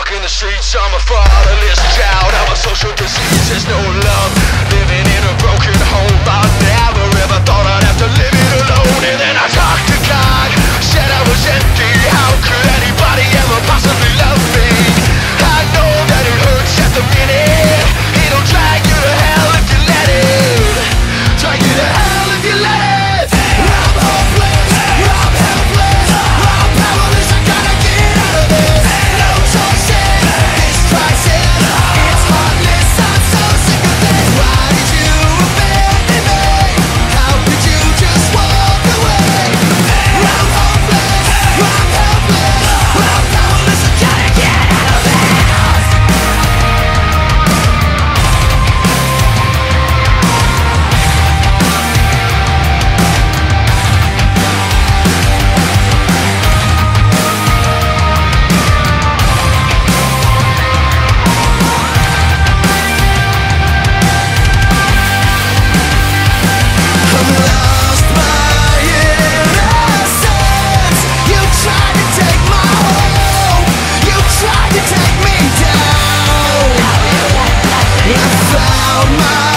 walking the streets, I'm a fatherless child. I'm a social disease, there's no love. Living in a broken found my